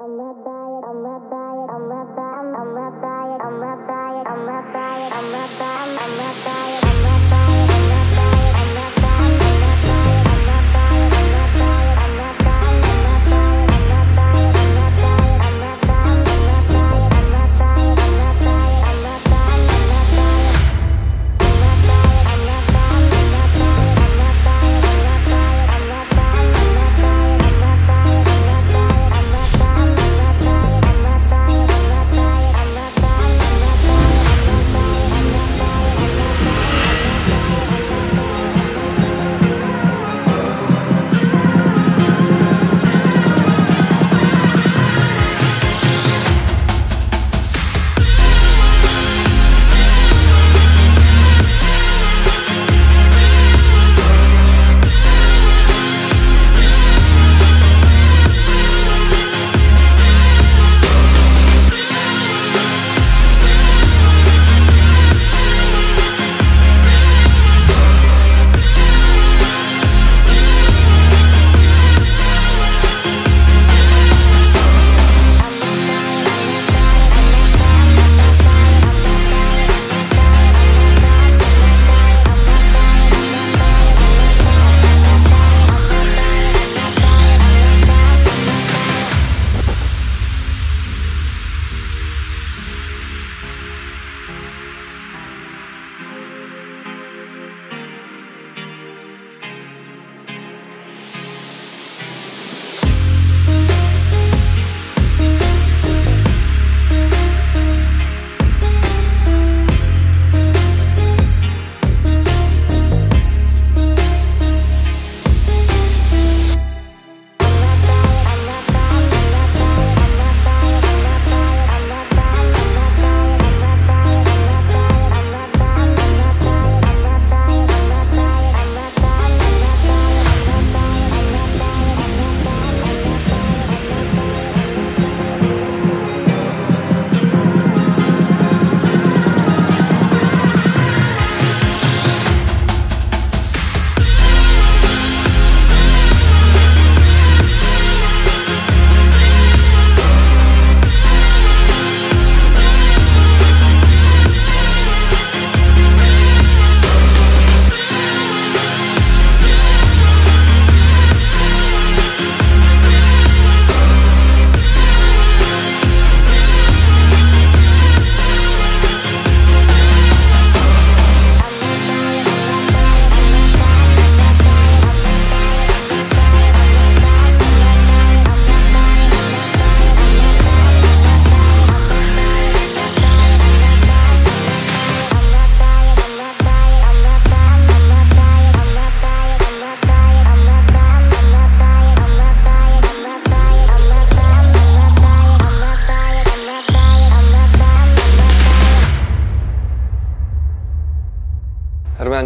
여러분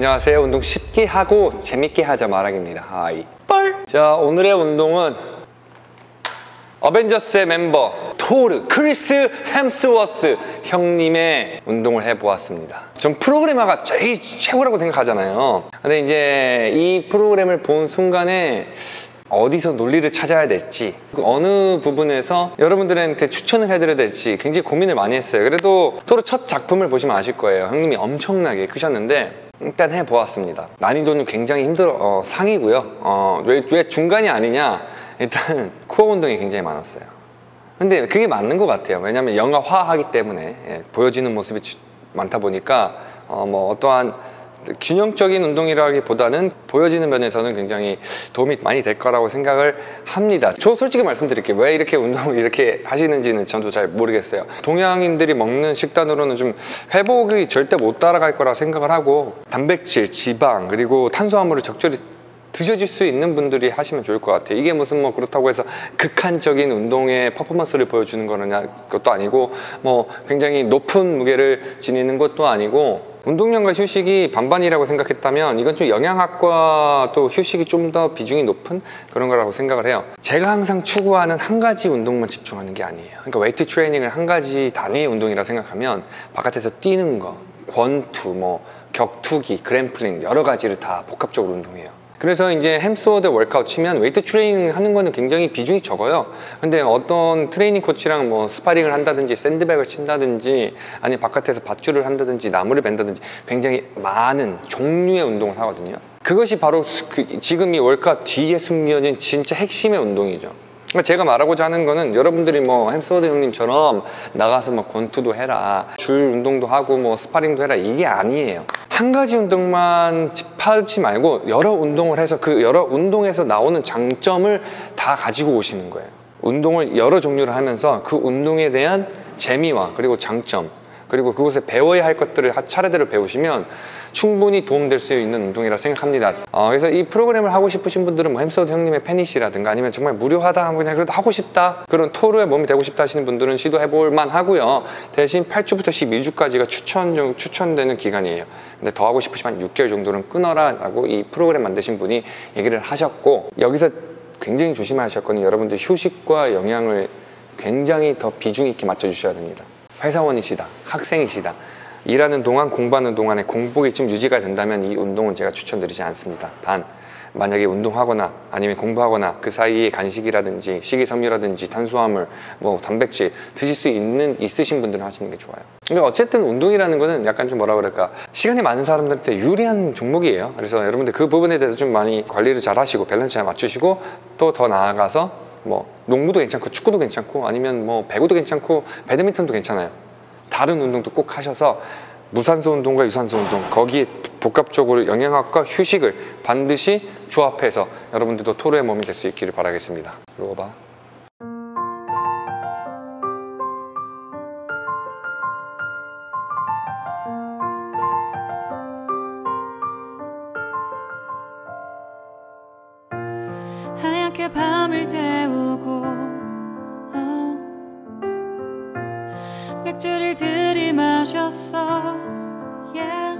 안녕하세요. 운동 쉽게 하고 재밌게 하자 마랑입니다. 하이 뻘. 자 오늘의 운동은 어벤져스의 멤버 토르 크리스 햄스워스 형님의 운동을 해보았습니다. 전 프로그래머가 제일 최고라고 생각하잖아요. 근데 이제 이 프로그램을 본 순간에 어디서 논리를 찾아야 될지 어느 부분에서 여러분들한테 추천을 해드려야 될지 굉장히 고민을 많이 했어요 그래도 토르 첫 작품을 보시면 아실 거예요 형님이 엄청나게 크셨는데 일단 해보았습니다. 난이도는 굉장히 힘들어 어, 상이고요. 어, 왜, 왜 중간이 아니냐? 일단 코어 운동이 굉장히 많았어요. 근데 그게 맞는 것 같아요. 왜냐하면 영화화하기 때문에 예, 보여지는 모습이 주- 많다 보니까 어, 뭐 어떠한 균형적인 운동이라기보다는 보여지는 면에서는 굉장히 도움이 많이 될 거라고 생각을 합니다. 저 솔직히 말씀드릴게요. 왜 이렇게 운동을 이렇게 하시는지는 저도 잘 모르겠어요. 동양인들이 먹는 식단으로는 좀 회복이 절대 못 따라갈 거라 생각을 하고 단백질, 지방 그리고 탄수화물을 적절히 드셔줄 수 있는 분들이 하시면 좋을 것 같아요. 이게 무슨 뭐 그렇다고 해서 극한적인 운동의 퍼포먼스를 보여주는 거냐 것도 아니고 뭐 굉장히 높은 무게를 지니는 것도 아니고 운동량과 휴식이 반반이라고 생각했다면 이건 좀 영양학과 또 휴식이 좀 더 비중이 높은 그런 거라고 생각을 해요. 제가 항상 추구하는 한 가지 운동만 집중하는 게 아니에요. 그러니까 웨이트 트레이닝을 한 가지 단위의 운동이라 생각하면 바깥에서 뛰는 거, 권투, 뭐 격투기, grappling 여러 가지를 다 복합적으로 운동해요. 그래서 이제 햄스워스 workout 치면 웨이트 트레이닝 하는 거는 굉장히 비중이 적어요. 근데 어떤 트레이닝 코치랑 뭐 스파링을 한다든지 샌드백을 친다든지 아니 바깥에서 밧줄을 한다든지 나무를 벤다든지 굉장히 많은 종류의 운동을 하거든요. 그것이 바로 그 지금 이 workout 뒤에 숨겨진 진짜 핵심의 운동이죠. 그러니까 제가 말하고자 하는 거는 여러분들이 뭐 햄스워스 형님처럼 나가서 뭐 권투도 해라 줄 운동도 하고 뭐 스파링도 해라 이게 아니에요. 한 가지 운동만 집착하지 말고 여러 운동을 해서 그 여러 운동에서 나오는 장점을 다 가지고 오시는 거예요. 운동을 여러 종류를 하면서 그 운동에 대한 재미와 그리고 장점 그리고 그곳에 배워야 할 것들을 차례대로 배우시면 충분히 도움될 수 있는 운동이라고 생각합니다. 어, 그래서 이 프로그램을 하고 싶으신 분들은 뭐 햄스워스 형님의 팬이시라든가 아니면 정말 무료하다 그냥 그래도 하고 싶다 그런 토르의 몸이 되고 싶다 하시는 분들은 시도해 볼 만 하고요. 대신 8주부터 12주까지가 추천 추천되는 기간이에요. 근데 더 하고 싶으시면 6개월 정도는 끊어라 라고 이 프로그램 만드신 분이 얘기를 하셨고 여기서 굉장히 조심하실 거는 여러분들 휴식과 영양을 굉장히 더 비중 있게 맞춰 주셔야 됩니다 회사원이시다 학생이시다. 일하는 동안 공부하는 동안에 공복이 좀 유지가 된다면 이 운동은 제가 추천드리지 않습니다. 단 만약에 운동하거나 아니면 공부하거나 그 사이에 간식이라든지 식이섬유라든지 탄수화물 뭐 단백질 드실 수 있는 있으신 분들은 하시는 게 좋아요. 그러니까 어쨌든 운동이라는 거는 약간 좀 뭐라 그럴까? 시간이 많은 사람들한테 유리한 종목이에요. 그래서 여러분들 그 부분에 대해서 좀 많이 관리를 잘 하시고 밸런스 잘 맞추시고 또 더 나아가서 뭐 농구도 괜찮고 축구도 괜찮고 아니면 뭐 배구도 괜찮고 배드민턴도 괜찮아요. 다른 운동도 꼭 하셔서 무산소 운동과 유산소 운동 거기에 복합적으로 영양학과 휴식을 반드시 조합해서 여러분들도 토르의 몸이 될 수 있기를 바라겠습니다. 그러고 봐 하얗게 밤을 태우고 어. 맥주를 들이마셨어 yeah.